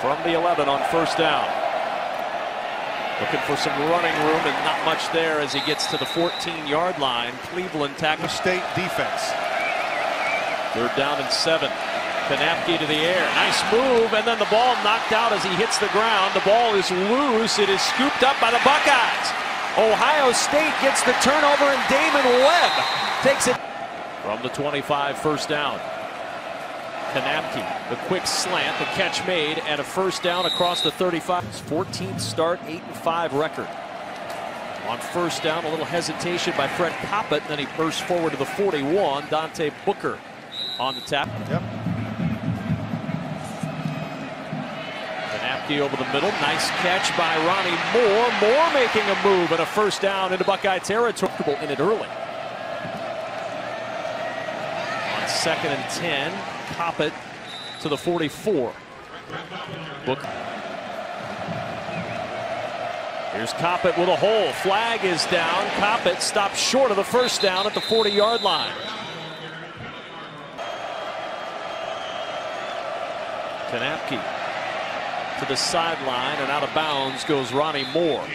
from the 11 on first down. Looking for some running room and not much there as he gets to the 14-yard line. Cleveland tackle. State defense. Third down and seven. Knapke to the air. Nice move, and then the ball knocked out as he hits the ground. The ball is loose. It is scooped up by the Buckeyes. Ohio State gets the turnover, and Damon Webb takes it from the 25, first down. Knapke, the quick slant, the catch made, and a first down across the 35. His 14th start, 8-5 record. On first down, a little hesitation by Fred Coppet, then he bursts forward to the 41. Dante Booker on the tap. Yep. Knapke over the middle. Nice catch by Ronnie Moore. Moore making a move and a first down into Buckeye territory. In it early. On second and 10, Coppet to the 44. Book. Here's Coppet with a hole. Flag is down. Coppet stops short of the first down at the 40-yard line. Knapke to the sideline and out of bounds goes Ronnie Moore.